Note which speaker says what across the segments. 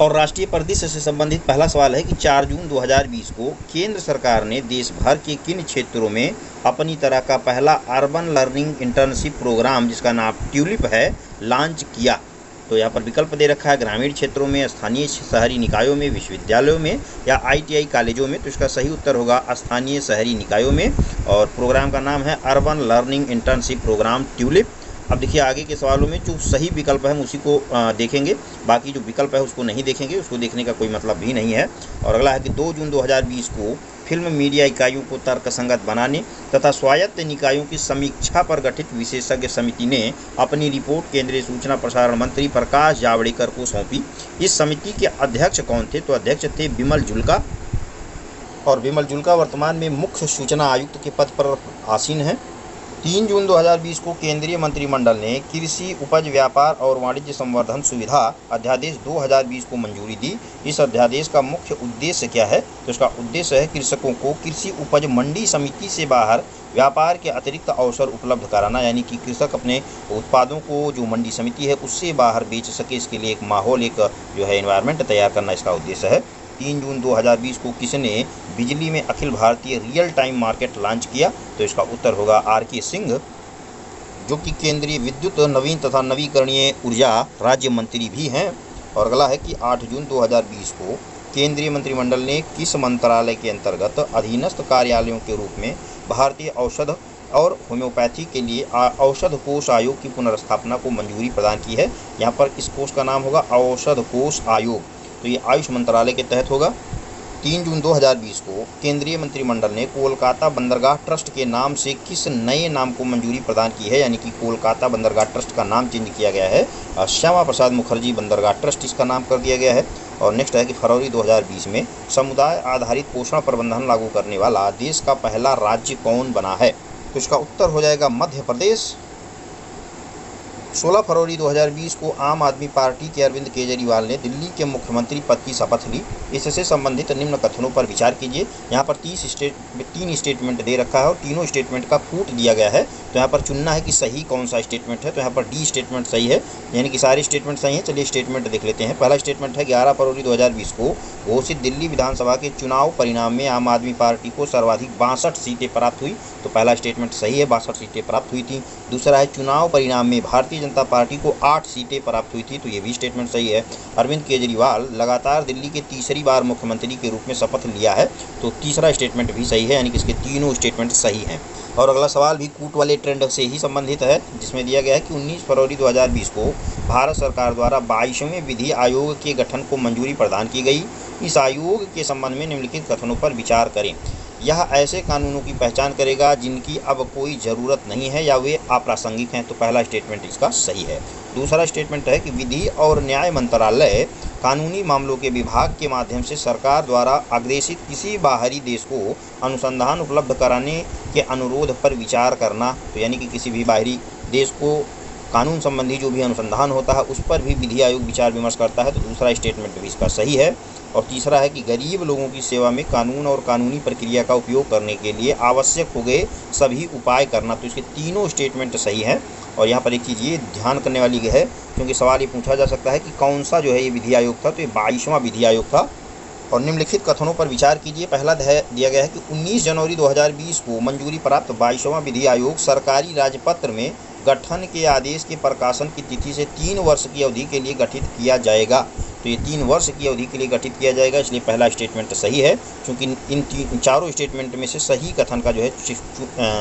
Speaker 1: और राष्ट्रीय परिदृश्य से संबंधित पहला सवाल है कि 4 जून 2020 को केंद्र सरकार ने देश भर के किन क्षेत्रों में अपनी तरह का पहला अर्बन लर्निंग इंटर्नशिप प्रोग्राम, जिसका नाम ट्यूलिप है, लॉन्च किया? तो यहाँ पर विकल्प दे रखा है ग्रामीण क्षेत्रों में, स्थानीय शहरी निकायों में, विश्वविद्यालयों में या आईटीआई कॉलेजों में? तो इसका सही उत्तर होगा स्थानीय शहरी निकायों में। और प्रोग्राम का नाम है urban learning internship program TULIP. अब देखिए, आगे के सवालों में जो सही विकल्प है हम उसी को देखेंगे। बाकी जो विकल्प है उसको नहीं देखेंगे, उसको देखने का कोई मतलब भी नहीं है। और अगला है कि 2 जून 2020 को फ़िल्म मीडिया इकाइयों को तर्कसंगत बनाने तथा स्वायत्त निकायों की समीक्षा पर गठित विशेषज्ञ समिति ने अपनी रिपोर्ट केंद्रीय सूचना प्रसारण मंत्री प्रकाश जावड़ेकर को सौंपी। इस समिति के अध्यक्ष कौन थे? तो अध्यक्ष थे बिमल जुल्का। और बिमल जुल्का वर्तमान में मुख्य सूचना आयुक्त के पद पर आसीन हैं। तीन जून 2020 को केंद्रीय मंत्रिमंडल ने कृषि, उपज, व्यापार और वाणिज्य संवर्धन सुविधा अध्यादेश 2020 को मंजूरी दी। इस अध्यादेश का मुख्य उद्देश्य क्या है? तो इसका उद्देश्य है कृषकों को कृषि, उपज मंडी समिति से बाहर व्यापार के अतिरिक्त अवसर उपलब्ध कराना, यानी कि कृषक अपने उत्पादों को जो मंडी समिति है उससे बाहर बेच सके। इसके लिए एक माहौल, एक जो है इन्वायरमेंट तैयार करना इसका उद्देश्य है। तीन जून 2020 को किसने बिजली में Akhil Bharatiya real time market launch किया तो इसका उत्तर होगा आर के सिंह, जो कि केंद्रीय विद्युत, नवीन तथा नवीकरणीय ऊर्जा राज्य मंत्री भी हैं। और अगला है कि 8 जून 2020 को केंद्रीय मंत्रिमंडल ने किस मंत्रालय के अंतर्गत अधीनस्थ कार्यालयों के रूप में भारतीय औषध और होम्योपैथी के लिए औषध कोष आयोग की पुनर्स्थापना को मंजूरी प्रदान की है। यहाँ पर इस कोष का नाम होगा औषध कोष आयोग। तो ये आयुष मंत्रालय के तहत होगा। तीन जून 2020 को केंद्रीय मंत्रिमंडल ने कोलकाता बंदरगाह ट्रस्ट के नाम से किस नए नाम को मंजूरी प्रदान की है? यानी कि कोलकाता बंदरगाह ट्रस्ट का नाम चेंज किया गया है। श्यामा प्रसाद मुखर्जी बंदरगाह ट्रस्ट इसका नाम कर दिया गया है। और नेक्स्ट है कि फरवरी 2020 में समुदाय आधारित पोषण प्रबंधन लागू करने वाला देश का पहला राज्य कौन बना है? तो इसका उत्तर हो जाएगा मध्य प्रदेश। 16 फरवरी 2020 को आम आदमी पार्टी के अरविंद केजरीवाल ने दिल्ली के मुख्यमंत्री पद की शपथ ली। इससे संबंधित निम्न कथनों पर विचार कीजिए। यहाँ पर तीस स्टेट, तीन स्टेटमेंट दे रखा है और तीनों स्टेटमेंट का फूट दिया गया है। तो यहाँ पर चुनना है कि सही कौन सा स्टेटमेंट है। तो यहाँ पर डी स्टेटमेंट सही है, यानी कि सारे स्टेटमेंट सही हैं। चलिए स्टेटमेंट देख लेते हैं। पहला स्टेटमेंट है ग्यारह फरवरी दो हज़ार बीस को, घोषित दिल्ली विधानसभा के चुनाव परिणाम में आम आदमी पार्टी को सर्वाधिक बासठ सीटें प्राप्त हुई। तो पहला स्टेटमेंट सही है, बासठ सीटें प्राप्त हुई थी। दूसरा है, चुनाव परिणाम में भारतीय जनता पार्टी को आठ सीटें प्राप्त हुई थी तो ये भी स्टेटमेंट सही है। अरविंद केजरीवाल लगातार दिल्ली के तीसरी बार मुख्यमंत्री के रूप में शपथ लिया है तो तीसरा स्टेटमेंट भी सही है, यानी कि इसके तीनों स्टेटमेंट सही हैं। और अगला सवाल भी कूट वाले ट्रेंड से ही संबंधित है, जिसमें दिया गया है कि 19 फरवरी 2020 को भारत सरकार द्वारा बाईसवें विधि आयोग के गठन को मंजूरी प्रदान की गई। इस आयोग के संबंध में निम्नलिखित कथनों पर विचार करें। यह ऐसे कानूनों की पहचान करेगा जिनकी अब कोई ज़रूरत नहीं है या वे अप्रासंगिक हैं। तो पहला स्टेटमेंट इसका सही है। दूसरा स्टेटमेंट है कि विधि और न्याय मंत्रालय कानूनी मामलों के विभाग के माध्यम से सरकार द्वारा अग्रेसित किसी बाहरी देश को अनुसंधान उपलब्ध कराने के अनुरोध पर विचार करना तो यानी कि किसी भी बाहरी देश को कानून संबंधी जो भी अनुसंधान होता है, उस पर भी विधि आयोग विचार विमर्श करता है। तो दूसरा स्टेटमेंट भी इसका सही है। और तीसरा है कि गरीब लोगों की सेवा में कानून और कानूनी प्रक्रिया का उपयोग करने के लिए आवश्यक हो गए सभी उपाय करना। तो इसके तीनों स्टेटमेंट सही हैं और यहाँ पर एक चीज़ ये ध्यान करने वाली है, क्योंकि सवाल ये पूछा जा सकता है कि कौन सा जो है ये विधि आयोग था तो ये बाईसवां विधि आयोग था। और निम्नलिखित कथनों पर विचार कीजिए। पहला दिया गया है कि 19 जनवरी 2020 को मंजूरी प्राप्त बाईसवां विधि आयोग सरकारी राजपत्र में गठन के आदेश के प्रकाशन की तिथि से तीन वर्ष की अवधि के लिए गठित किया जाएगा। तो ये तीन वर्ष की अवधि के लिए गठित किया जाएगा, इसलिए पहला स्टेटमेंट सही है, क्योंकि इन तीन चारों स्टेटमेंट में से सही कथन का जो है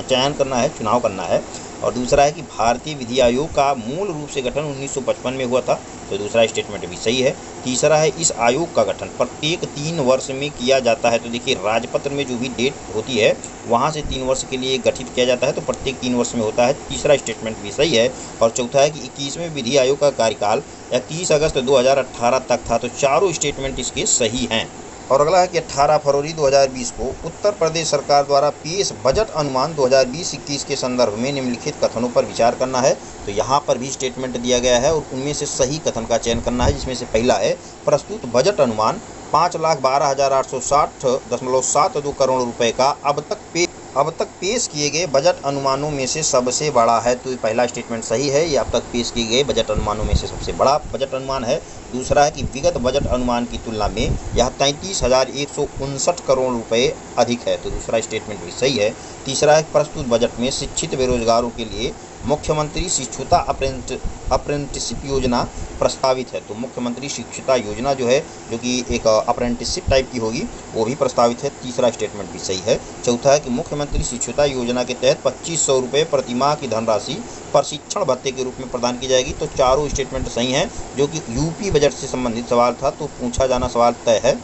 Speaker 1: चयन करना है, चुनाव करना है। और दूसरा है कि भारतीय विधि आयोग का मूल रूप से गठन 1955 में हुआ था तो दूसरा स्टेटमेंट भी सही है। तीसरा है, इस आयोग का गठन प्रत्येक तीन वर्ष में किया जाता है। तो देखिए, राजपत्र में जो भी डेट होती है, वहाँ से तीन वर्ष के लिए गठित किया जाता है तो प्रत्येक तीन वर्ष में होता है। तीसरा स्टेटमेंट भी सही है। और चौथा है कि इक्कीसवें विधि आयोग का कार्यकाल इकतीस अगस्त दो तक था तो चारों स्टेटमेंट इसके सही हैं। और अगला है कि 18 फरवरी 2020 को उत्तर प्रदेश सरकार द्वारा पेश बजट अनुमान 2020-21 के संदर्भ में निम्नलिखित कथनों पर विचार करना है। तो यहाँ पर भी स्टेटमेंट दिया गया है और उनमें से सही कथन का चयन करना है, जिसमें से पहला है, प्रस्तुत बजट अनुमान पाँच लाख बारह हज़ार आठ सौ साठ दशमलव सात दो करोड़ रुपये का अब तक पे अब तक पेश किए गए बजट अनुमानों में से सबसे बड़ा है। तो पहला स्टेटमेंट सही है, ये अब तक पेश किए गए बजट अनुमानों में से सबसे बड़ा बजट अनुमान है। दूसरा है कि विगत बजट अनुमान की तुलना में यह तैंतीस हज़ार एक सौ उनसठ करोड़ रुपए अधिक है। तो दूसरा स्टेटमेंट भी सही है। तीसरा है, प्रस्तुत बजट में शिक्षित बेरोजगारों के लिए मुख्यमंत्री शिक्षुता अप्रेंट अप्रेंटिसशिप योजना प्रस्तावित है। तो मुख्यमंत्री शिक्षुता योजना जो है, जो कि एक अप्रेंटिसशिप टाइप की होगी, वो भी प्रस्तावित है। तीसरा स्टेटमेंट भी सही है। चौथा है कि मुख्यमंत्री शिक्षुता योजना के तहत पच्चीस सौ रुपये प्रतिमाह की धनराशि प्रशिक्षण भत्ते के रूप में प्रदान की जाएगी। तो चारों स्टेटमेंट सही हैं, जो कि यूपी बजट से संबंधित सवाल था तो पूछा जाना सवाल तय है।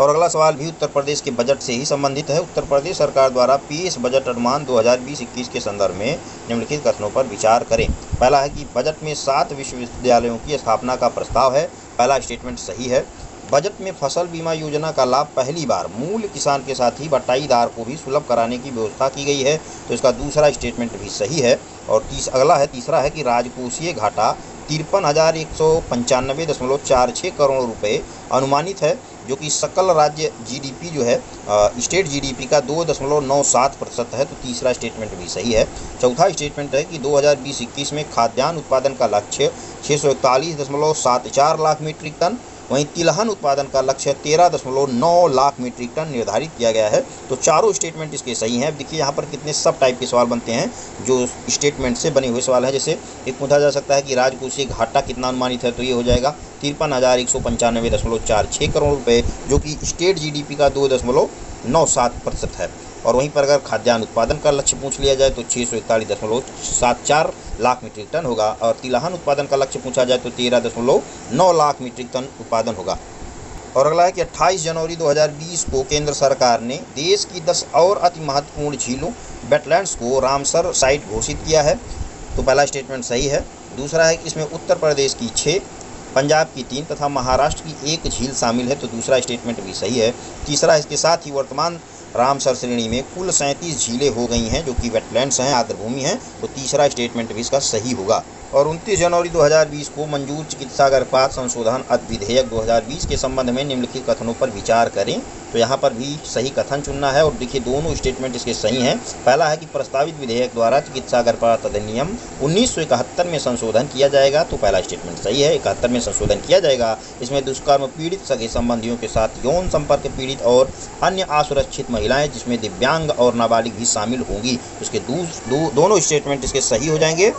Speaker 1: और अगला सवाल भी उत्तर प्रदेश के बजट से ही संबंधित है। उत्तर प्रदेश सरकार द्वारा पेश बजट अनुमान 2020-21 के संदर्भ में निम्नलिखित कथनों पर विचार करें। पहला है कि बजट में सात विश्वविद्यालयों की स्थापना का प्रस्ताव है। पहला स्टेटमेंट सही है। बजट में फ़सल बीमा योजना का लाभ पहली बार मूल किसान के साथ ही बटाईदार को भी सुलभ कराने की व्यवस्था की गई है तो इसका दूसरा स्टेटमेंट भी सही है। और तीस, अगला है, तीसरा है कि राजकोषीय घाटा तिरपन हज़ार एक सौ पंचानबे दशमलव चार छः करोड़ रुपए अनुमानित है, जो कि सकल राज्य जीडीपी जो है स्टेट जीडीपी का दो दशमलव नौ सात प्रतिशत है तो तीसरा स्टेटमेंट भी सही है। चौथा स्टेटमेंट है कि 2020-21 में खाद्यान्न उत्पादन का लक्ष्य छः सौ इकतालीस दशमलव सात चार लाख मीट्रिक टन वहीं तिलहन उत्पादन का लक्ष्य तेरह दशमलव नौ लाख मीट्रिक टन निर्धारित किया गया है। तो चारों स्टेटमेंट इसके सही हैं। देखिए, यहाँ पर कितने सब टाइप के सवाल बनते हैं, जो स्टेटमेंट से बने हुए सवाल हैं। जैसे एक पूछा जा सकता है कि राजकोषीय घाटा कितना अनुमानित है तो ये हो जाएगा तिरपन हज़ार एक सौ पंचानवे दशमलव चार छः करोड़ रुपये जो कि स्टेट जीडीपी का दो दशमलव नौ सात प्रतिशत है। और वहीं पर अगर खाद्यान्न उत्पादन का लक्ष्य पूछ लिया जाए तो छः सौ इकतालीस दशमलव सात चार लाख मीट्रिक टन होगा और तिलहन उत्पादन का लक्ष्य पूछा जाए तो तेरह दशमलव नौ लाख मीट्रिक टन उत्पादन होगा। और अगला है कि 28 जनवरी 2020 को केंद्र सरकार ने देश की 10 और अति महत्वपूर्ण झीलों वेटलैंड्स को रामसर साइट घोषित किया है। तो पहला स्टेटमेंट सही है। दूसरा है कि इसमें उत्तर प्रदेश की छः पंजाब की तीन तथा महाराष्ट्र की एक झील शामिल है तो दूसरा स्टेटमेंट भी सही है। तीसरा इसके साथ ही वर्तमान रामसर श्रेणी में कुल सैंतीस झीलें हो गई हैं, जो कि वेटलैंड्स हैं, आर्द्रभूमि हैं तो तीसरा स्टेटमेंट भी इसका सही होगा। और 29 जनवरी 2020 को मंजूर चिकित्सा गर्भपात संशोधन विधेयक 2020 के संबंध में निम्नलिखित कथनों पर विचार करें। तो यहाँ पर भी सही कथन चुनना है और देखिए दोनों स्टेटमेंट इसके सही हैं। पहला है कि प्रस्तावित विधेयक द्वारा चिकित्सा गर्भपात अधिनियम उन्नीस सौ इकहत्तर में संशोधन किया जाएगा। तो पहला स्टेटमेंट सही है इकहत्तर में संशोधन किया जाएगा। इसमें दुष्कर्म पीड़ित सगे संबंधियों के साथ यौन संपर्क पीड़ित और अन्य असुरक्षित महिलाएँ जिसमें दिव्यांग और नाबालिग भी शामिल होंगी। उसके दो, दोनों स्टेटमेंट इसके सही हो जाएँगे।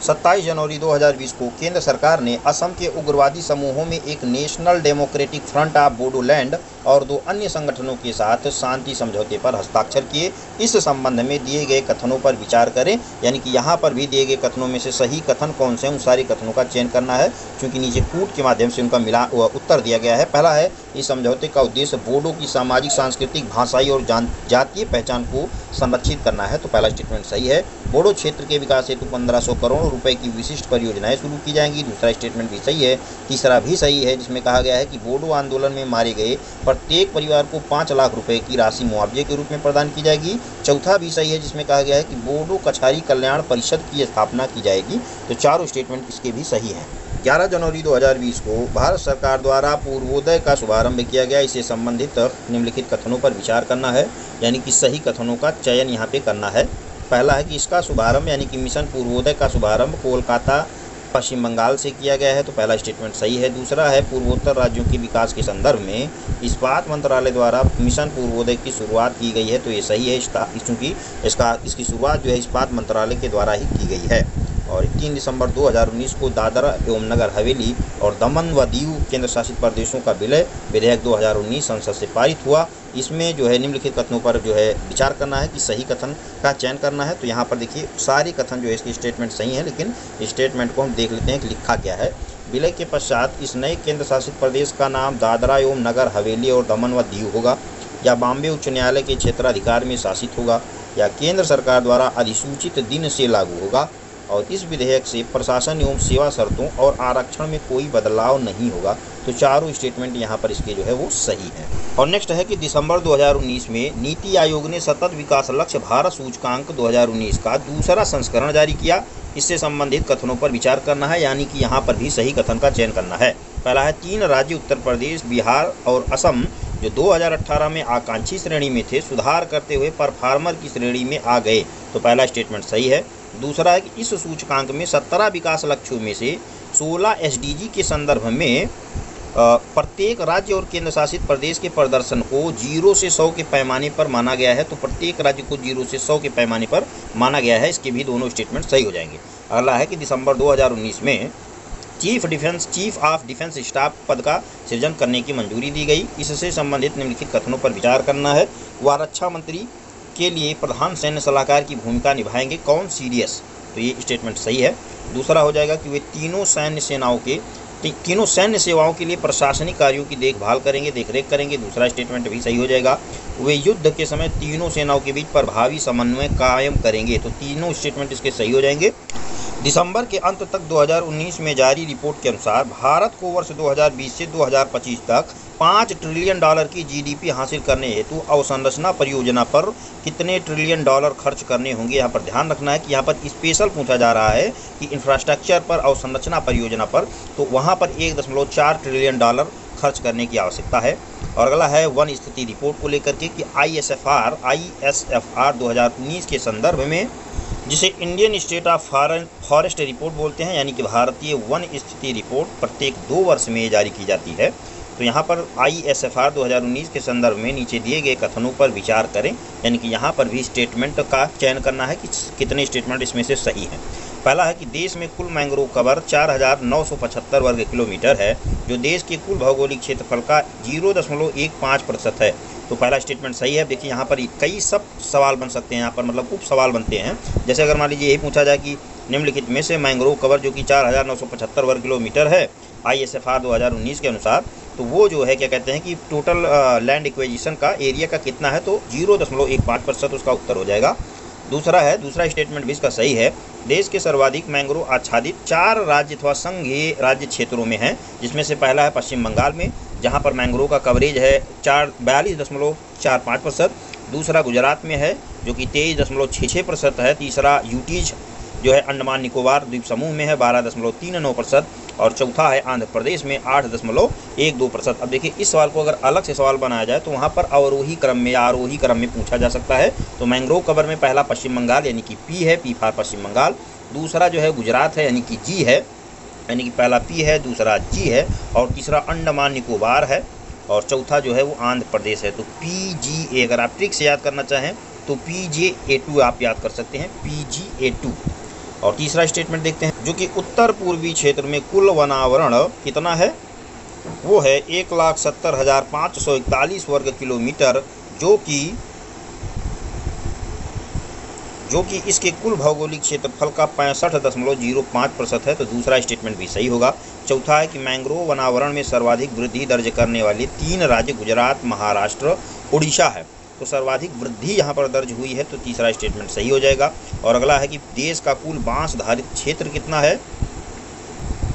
Speaker 1: 27 जनवरी 2020 को केंद्र सरकार ने असम के उग्रवादी समूहों में एक National Democratic Front of Bodoland और दो अन्य संगठनों के साथ शांति समझौते पर हस्ताक्षर किए। इस संबंध में दिए गए कथनों पर विचार करें। यानी कि यहाँ पर भी दिए गए कथनों में से सही कथन कौन से उन सारे कथनों का चयन करना है। क्योंकि नीचे कूट के माध्यम से उनका मिला उत्तर दिया गया है। पहला है, इस समझौते का उद्देश्य बोडो की सामाजिक, सांस्कृतिक, भाषाई और जातीय पहचान को संरक्षित करना है। तो पहला स्टेटमेंट सही है। बोडो क्षेत्र के विकास हेतु पंद्रह सौ करोड़ रुपए की विशिष्ट परियोजनाएँ शुरू की जाएँगी। दूसरा स्टेटमेंट भी सही है। तीसरा भी सही है, जिसमें कहा गया है कि बोडो आंदोलन में मारे गए प्रत्येक परिवार को पाँच लाख रुपए की राशि मुआवजे के रूप में प्रदान की जाएगी। चौथा भी सही है, जिसमें कहा गया है कि बोडो कछारी कल्याण परिषद की स्थापना की जाएगी। तो चारों स्टेटमेंट इसके भी सही हैं। 11 जनवरी 2020 को भारत सरकार द्वारा पूर्वोदय का शुभारंभ किया गया। इसे संबंधित निम्नलिखित कथनों पर विचार करना है, यानी कि सही कथनों का चयन यहाँ पे करना है। पहला है कि इसका शुभारंभ, यानी कि मिशन पूर्वोदय का शुभारंभ कोलकाता पश्चिम बंगाल से किया गया है तो पहला स्टेटमेंट सही है। दूसरा है, पूर्वोत्तर राज्यों के विकास के संदर्भ में इस्पात मंत्रालय द्वारा मिशन पूर्वोदय की शुरुआत की गई है तो ये सही है क्योंकि इसका, इसकी शुरुआत जो है इस्पात मंत्रालय के द्वारा ही की गई है। और तीन दिसंबर 2019 को दादरा एवं नगर हवेली और दमन व दीव केंद्र शासित प्रदेशों का विलय विधेयक 2019 संसद से पारित हुआ। इसमें जो है निम्नलिखित कथनों पर जो है विचार करना है कि सही कथन का चयन करना है। तो यहाँ पर देखिए, सारे कथन जो है इसकी स्टेटमेंट सही है, लेकिन स्टेटमेंट को हम देख लेते हैं कि लिखा क्या है। विलय के पश्चात इस नए केंद्र शासित प्रदेश का नाम दादरा एवं नगर हवेली और दमन व दीव होगा, या बॉम्बे उच्च न्यायालय के क्षेत्राधिकार में शासित होगा, या केंद्र सरकार द्वारा अधिसूचित दिन से लागू होगा। और इस विधेयक से प्रशासन एवं सेवा शर्तों और आरक्षण में कोई बदलाव नहीं होगा तो चारों स्टेटमेंट यहाँ पर इसके जो है वो सही है। और नेक्स्ट है कि दिसंबर 2019 में नीति आयोग ने सतत विकास लक्ष्य भारत सूचकांक 2019 का दूसरा संस्करण जारी किया। इससे संबंधित कथनों पर विचार करना है, यानी कि यहाँ पर भी सही कथन का चयन करना है। पहला है, तीन राज्य उत्तर प्रदेश, बिहार और असम, जो 2018 में आकांक्षी श्रेणी में थे, सुधार करते हुए परफार्मर की श्रेणी में आ गए। तो पहला स्टेटमेंट सही है। दूसरा है कि इस सूचकांक में सत्रह विकास लक्ष्यों में से सोलह एस के संदर्भ में प्रत्येक राज्य और केंद्र शासित प्रदेश के प्रदर्शन को ज़ीरो से सौ के पैमाने पर माना गया है तो प्रत्येक राज्य को ज़ीरो से सौ के पैमाने पर माना गया है। इसके भी दोनों स्टेटमेंट सही हो जाएँगे। अगला है कि दिसंबर 2019 में chief defence, chief of defence staff पद का सृजन करने की मंजूरी दी गई। इससे संबंधित निम्नलिखित कथनों पर विचार करना है। वह रक्षा मंत्री के लिए प्रधान सैन्य सलाहकार की भूमिका निभाएँगे कौन? सी तो ये स्टेटमेंट सही है। दूसरा हो जाएगा कि वे तीनों सैन्य सेनाओं के तीनों सैन्य सेवाओं के लिए प्रशासनिक कार्यों की देखभाल करेंगे, देखरेख करेंगे। दूसरा स्टेटमेंट भी सही हो जाएगा। वे युद्ध के समय तीनों सेनाओं के बीच प्रभावी समन्वय कायम करेंगे। तो तीनों स्टेटमेंट इसके सही हो जाएँगे। दिसंबर के अंत तक 2019 में जारी रिपोर्ट के अनुसार भारत को वर्ष 2020 से 2025 तक पाँच ट्रिलियन डॉलर की जीडीपी हासिल करने हेतु अवसंरचना परियोजना पर कितने ट्रिलियन डॉलर खर्च करने होंगे यहाँ पर ध्यान रखना है कि यहाँ पर स्पेशल पूछा जा रहा है कि इंफ्रास्ट्रक्चर पर अवसंरचना परियोजना पर तो वहाँ पर एक दशमलव चार ट्रिलियन डॉलर खर्च करने की आवश्यकता है। और अगला है वन स्थिति रिपोर्ट को लेकर के कि I S F R I S F R दो हज़ार उन्नीस के संदर्भ में जिसे Indian State of Forest Report बोलते हैं यानी कि भारतीय वन स्थिति रिपोर्ट प्रत्येक दो वर्ष में जारी की जाती है। तो यहाँ पर आई एस एफ़ आर दो हज़ार उन्नीस के संदर्भ में नीचे दिए गए कथनों पर विचार करें यानी कि यहाँ पर भी स्टेटमेंट का चयन करना है कि कितने स्टेटमेंट इसमें से सही हैं। पहला है कि देश में कुल मैंग्रोव कवर 4,975 वर्ग किलोमीटर है जो देश के कुल भौगोलिक क्षेत्रफल का ज़ीरो दशमलव एक पाँच प्रतिशत है। तो पहला स्टेटमेंट सही है। देखिए, यहाँ पर कई सब सवाल बन सकते हैं, यहाँ पर मतलब उप सवाल बनते हैं। जैसे अगर मान लीजिए, यही पूछा जाए कि निम्नलिखित में से मैंग्रोव कवर जो कि चार हज़ार नौ सौ पचहत्तर वर्ग किलोमीटर है आई एस एफ़ आर दो हज़ार उन्नीस के अनुसार तो वो जो है, क्या कहते हैं कि टोटल लैंड इक्वेजिशन का एरिया का कितना है तो ज़ीरो दशमलव एक पाँच प्रतिशत उसका उत्तर हो जाएगा। दूसरा है, दूसरा स्टेटमेंट भी इसका सही है। देश के सर्वाधिक मैंग्रोव आच्छादित चार राज्य अथवा संघीय राज्य क्षेत्रों में है, जिसमें से पहला है पश्चिम बंगाल में जहाँ पर मैंग्रोव का कवरेज है चार बयालीस दशमलव चार पाँच प्रतिशत, दूसरा गुजरात में है, जो कि तेईस दशमलव छः छः प्रतिशत है, तीसरा यूटीज जो है अंडमान निकोबार द्वीप समूह में है, बारह दशमलव तीन नौ प्रतिशत, और चौथा है आंध्र प्रदेश में आठ दशमलव एक दो प्रतिशत। अब देखिए, इस सवाल को अगर अलग से सवाल बनाया जाए तो वहाँ पर अवरोही क्रम में या आरोही क्रम में पूछा जा सकता है। तो मैंग्रोव कवर में पहला पश्चिम बंगाल, यानी कि पी है पी फार पश्चिम बंगाल। दूसरा जो है गुजरात है, यानी कि जी है। यानी कि पहला पी है, दूसरा जी है और तीसरा अंडमान निकोबार है और चौथा जो है वो आंध्र प्रदेश है। तो पी जी ए अगर आप ट्रिक से याद करना चाहें तो पी जे ए टू आप याद कर सकते हैं पी जी ए टू और तीसरा स्टेटमेंट देखते हैं, जो कि उत्तर पूर्वी क्षेत्र में कुल वनावरण कितना है, वो है एक लाख सत्तर हज़ार पाँच सौ इकतालीस वर्ग किलोमीटर, जो कि जो कि इसके कुल भौगोलिक क्षेत्रफल का पैंसठ दशमलव ज़ीरो पाँच प्रतिशत है तो दूसरा स्टेटमेंट भी सही होगा। चौथा है कि मैंग्रोव वनावरण में सर्वाधिक वृद्धि दर्ज करने वाले तीन राज्य गुजरात, महाराष्ट्र उड़ीसा है। तो सर्वाधिक वृद्धि यहाँ पर दर्ज हुई है तो तीसरा स्टेटमेंट सही हो जाएगा। और अगला है कि देश का कुल बाँस धारित क्षेत्र कितना है?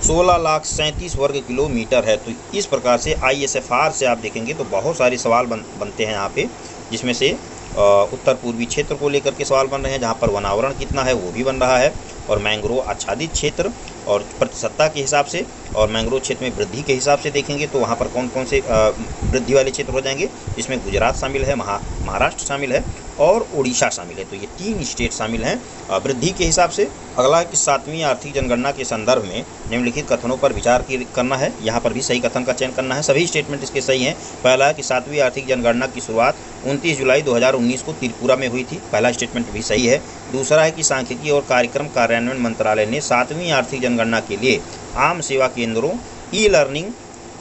Speaker 1: सोलह लाख सैंतीस वर्ग किलोमीटर है। तो इस प्रकार से ISFR से आप देखेंगे तो बहुत सारे सवाल बन, बनते हैं यहाँ पे, जिसमें से उत्तर पूर्वी क्षेत्र को लेकर के सवाल बन रहे हैं, जहाँ पर वनावरण कितना है वो भी बन रहा है। और मैंग्रोव आच्छादित क्षेत्र और प्रतिशतता के हिसाब से और मैंग्रोव क्षेत्र में वृद्धि के हिसाब से देखेंगे तो वहाँ पर कौन कौन से वृद्धि वाले क्षेत्र हो जाएँगे इसमें गुजरात शामिल है, महा, महाराष्ट्र शामिल है और उड़ीसा शामिल है। तो ये तीन स्टेट शामिल हैं वृद्धि के हिसाब से। अगला कि सातवीं आर्थिक जनगणना के संदर्भ में निम्नलिखित कथनों पर विचार करना है। यहाँ पर भी सही कथन का चयन करना है। सभी स्टेटमेंट इसके सही हैं। पहला है कि सातवीं आर्थिक जनगणना की शुरुआत उनतीस जुलाई 2019 को त्रिपुरा में हुई थी। पहला स्टेटमेंट भी सही है। दूसरा है कि सांख्यिकी और कार्यक्रम कार्यान्वयन मंत्रालय ने सातवीं आर्थिक जनगणना के लिए आम सेवा केंद्रों ई लर्निंग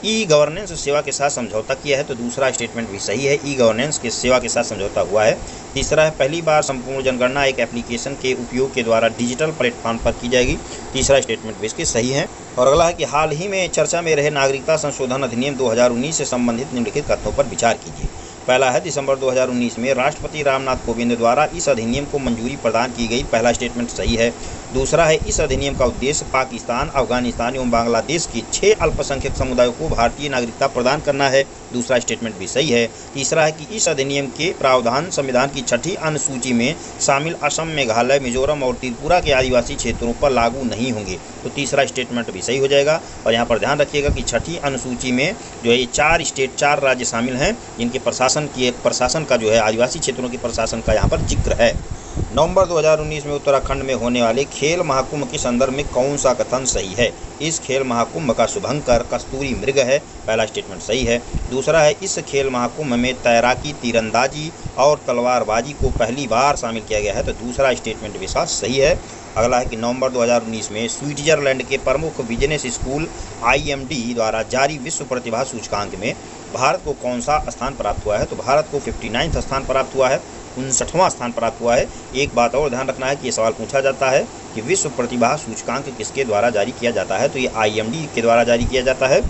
Speaker 1: ई गवर्नेंस सेवा के साथ समझौता किया है तो दूसरा स्टेटमेंट भी सही है ई गवर्नेंस के सेवा के साथ समझौता हुआ है। तीसरा है, पहली बार संपूर्ण जनगणना एक एप्लीकेशन के उपयोग के द्वारा डिजिटल प्लेटफॉर्म पर की जाएगी। तीसरा स्टेटमेंट भी इसके सही है। और अगला है कि हाल ही में चर्चा में रहे नागरिकता संशोधन अधिनियम 2019 से संबंधित निम्नलिखित कथनों पर विचार कीजिए। पहला है, दिसंबर 2019 में राष्ट्रपति रामनाथ कोविंद द्वारा इस अधिनियम को मंजूरी प्रदान की गई। पहला स्टेटमेंट सही है। दूसरा है, इस अधिनियम का उद्देश्य पाकिस्तान, अफ़गानिस्तान एवं बांग्लादेश के छह अल्पसंख्यक समुदायों को भारतीय नागरिकता प्रदान करना है। दूसरा स्टेटमेंट भी सही है। तीसरा है कि इस अधिनियम के प्रावधान संविधान की छठी अनुसूची में शामिल असम, मेघालय, मिजोरम और त्रिपुरा के आदिवासी क्षेत्रों पर लागू नहीं होंगे। तो तीसरा स्टेटमेंट भी सही हो जाएगा। और यहाँ पर ध्यान रखिएगा कि छठी अनुसूची में जो है, ये चार स्टेट चार राज्य शामिल हैं, जिनके प्रशासन की, प्रशासन का जो है, आदिवासी क्षेत्रों के प्रशासन का यहाँ पर ज़िक्र है। नवंबर 2019 में उत्तराखंड में होने वाले खेल महाकुंभ के संदर्भ में कौन सा कथन सही है? इस खेल महाकुंभ का शुभंकर, कस्तूरी मृग है, पहला स्टेटमेंट सही है। दूसरा है, इस खेल महाकुंभ में तैराकी, तीरंदाजी और तलवारबाजी को पहली बार शामिल किया गया है तो दूसरा स्टेटमेंट विश्वास सही है। अगला है कि नवंबर 2019 में स्विट्जरलैंड के प्रमुख बिज़नेस स्कूल आईएमडी द्वारा जारी विश्व प्रतिभा सूचकांक में भारत को कौन सा स्थान प्राप्त हुआ है? तो भारत को फिफ्टी स्थान प्राप्त हुआ है। उनसठवां स्थान प्राप्त हुआ है। एक बात और ध्यान रखना है कि ये सवाल पूछा जाता है कि विश्व प्रतिभा सूचकांक किसके द्वारा जारी किया जाता है? तो ये आईएमडी के द्वारा जारी किया जाता है।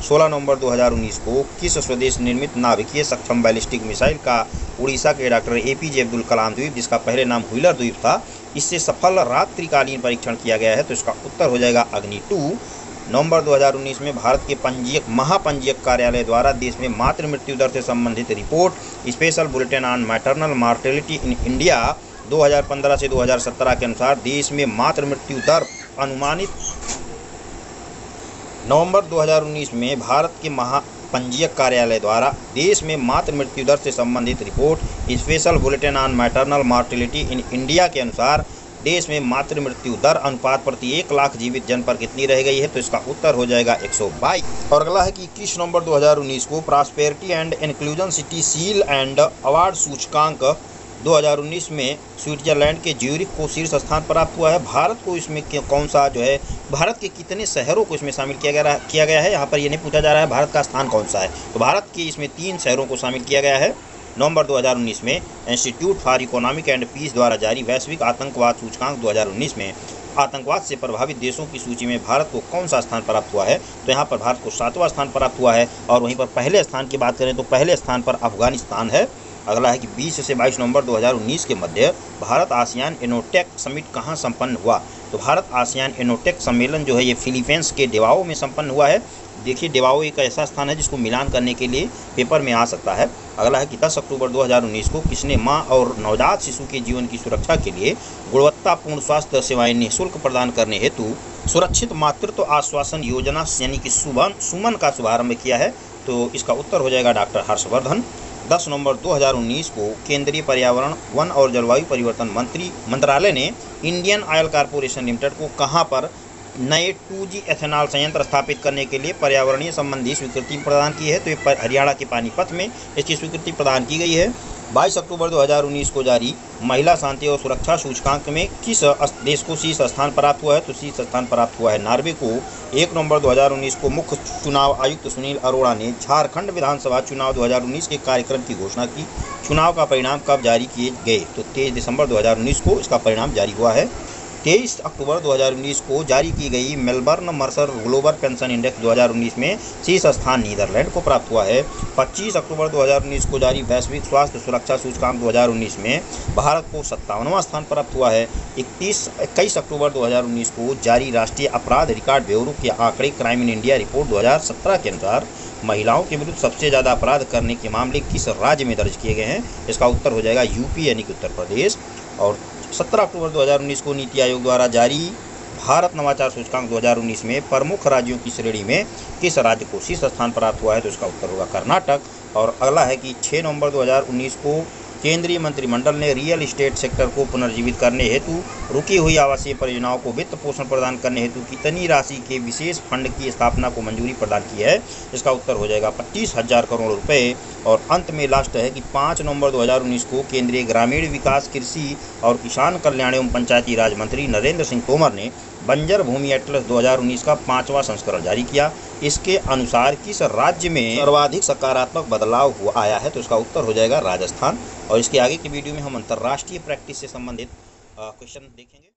Speaker 1: 16 नवंबर 2019 को किस स्वदेश निर्मित नाभिकीय सक्षम बैलिस्टिक मिसाइल का उड़ीसा के doctor A P J Abdul Kalam द्वीप, जिसका पहले नाम हुईलर द्वीप था, इससे सफल रात्रिकालीन परीक्षण किया गया है तो इसका उत्तर हो जाएगा अग्नि टू। नवंबर 2019 में भारत के पंजीयक, महापंजीयक कार्यालय द्वारा देश में मातृ मृत्यु दर से संबंधित report, special bulletin on maternal mortality in India 2015 से 2017 के अनुसार देश में मातृ मृत्यु दर अनुमानित नवंबर 2019 में भारत के महापंजीयक कार्यालय द्वारा देश में मातृ मृत्यु दर से संबंधित report, special bulletin on maternal mortality in India के अनुसार देश में मातृ मृत्यु दर अनुपात प्रति एक लाख जीवित जन पर कितनी रह गई है तो इसका उत्तर हो जाएगा एक सौ बाईस। और अगला है कि इक्कीस नवंबर 2019 को prosperity and inclusion city seal and award सूचकांक 2019 में स्विट्जरलैंड के ज्यूरिक को शीर्ष स्थान प्राप्त हुआ है। भारत को इसमें कौन सा जो है, भारत के कितने शहरों को इसमें शामिल किया गया किया गया है? यहाँ पर ये नहीं पूछा जा रहा है, भारत का स्थान कौन सा है? तो भारत के इसमें तीन शहरों को शामिल किया गया है। नवंबर 2019 में Institute for Economic and Peace द्वारा जारी वैश्विक आतंकवाद सूचकांक 2019 में आतंकवाद से प्रभावित देशों की सूची में भारत को कौन सा स्थान प्राप्त हुआ है? तो यहाँ पर भारत को सातवां स्थान प्राप्त हुआ है और वहीं पर पहले स्थान की बात करें तो पहले स्थान पर अफ़गानिस्तान है। अगला है कि 20 से 22 नवंबर 2019 के मध्य भारत आसियान इनोटेक समिट कहाँ संपन्न हुआ? तो भारत आसियान इनोटेक सम्मेलन जो है ये फिलीपींस के डेवाओ में संपन्न हुआ है। देखिए, डेवाओ एक ऐसा स्थान है जिसको मिलान करने के लिए पेपर में आ सकता है। अगला है कि 10 अक्टूबर 2019 को किसने माँ और नवजात शिशु के जीवन की सुरक्षा के लिए गुणवत्तापूर्ण स्वास्थ्य सेवाएँ निःशुल्क प्रदान करने हेतु सुरक्षित मातृत्व आश्वासन योजना, यानी कि सुमन सुमन का शुभारंभ किया है। तो इसका उत्तर हो जाएगा डॉक्टर हर्षवर्धन। 10 नवंबर 2019 को केंद्रीय पर्यावरण, वन और जलवायु परिवर्तन मंत्री मंत्रालय ने इंडियन ऑयल कारपोरेशन लिमिटेड को कहाँ पर नए 2G एथेनॉल संयंत्र स्थापित करने के लिए पर्यावरणीय संबंधी स्वीकृति प्रदान की है। तो ये हरियाणा के पानीपत में इसकी स्वीकृति प्रदान की गई है। 22 अक्टूबर 2019 को जारी महिला शांति और सुरक्षा सूचकांक में किस देश को शीर्ष स्थान प्राप्त हुआ है? तो शीर्ष स्थान प्राप्त हुआ है नार्वे को। एक नवंबर 2019 को मुख्य चुनाव आयुक्त सुनील अरोड़ा ने झारखंड विधानसभा चुनाव 2019 के कार्यक्रम की घोषणा की। चुनाव का परिणाम कब जारी किए गए? तो तेईस दिसंबर 2019 को इसका परिणाम जारी हुआ है। तेईस अक्टूबर 2019 को जारी की गई Melbourne Mercer global pension index 2019 में शीर्ष स्थान नीदरलैंड को प्राप्त हुआ है। 25 अक्टूबर 2019 को जारी वैश्विक स्वास्थ्य सुरक्षा सूचकांक 2019 में भारत को सत्तावनवा स्थान प्राप्त हुआ है। इकतीस, इक्कीस अक्टूबर 2019 को जारी राष्ट्रीय अपराध रिकॉर्ड ब्यूरो के आंकड़े क्राइम इन इंडिया रिपोर्ट दो हज़ार सत्रह के अनुसार महिलाओं के विरुद्ध सबसे ज़्यादा अपराध करने के मामले किस राज्य में दर्ज किए गए हैं? इसका उत्तर हो जाएगा यूपी यानी कि उत्तर प्रदेश और 17 अक्टूबर 2019 को नीति आयोग द्वारा जारी भारत नवाचार सूचकांक 2019 में प्रमुख राज्यों की श्रेणी में किस राज्य को शीर्ष स्थान प्राप्त हुआ है तो इसका उत्तर होगा कर्नाटक। और अगला है कि 6 नवंबर 2019 को केंद्रीय मंत्रिमंडल ने रियल इस्टेट सेक्टर को पुनर्जीवित करने हेतु रुकी हुई आवासीय परियोजनाओं को वित्त पोषण प्रदान करने हेतु कितनी राशि के विशेष फंड की स्थापना को मंजूरी प्रदान की है। इसका उत्तर हो जाएगा पच्चीस हज़ार करोड़ रुपए। और अंत में लास्ट है कि पाँच नवंबर 2019 को केंद्रीय ग्रामीण विकास, कृषि और किसान कल्याण एवं पंचायती राज मंत्री नरेंद्र सिंह तोमर ने बंजर भूमि एटलस 2019 का पांचवा संस्करण जारी किया। इसके अनुसार किस राज्य में सर्वाधिक सकारात्मक बदलाव हुआ आया है? तो इसका उत्तर हो जाएगा राजस्थान। और इसके आगे की वीडियो में हम अंतर्राष्ट्रीय प्रैक्टिस से संबंधित क्वेश्चन देखेंगे।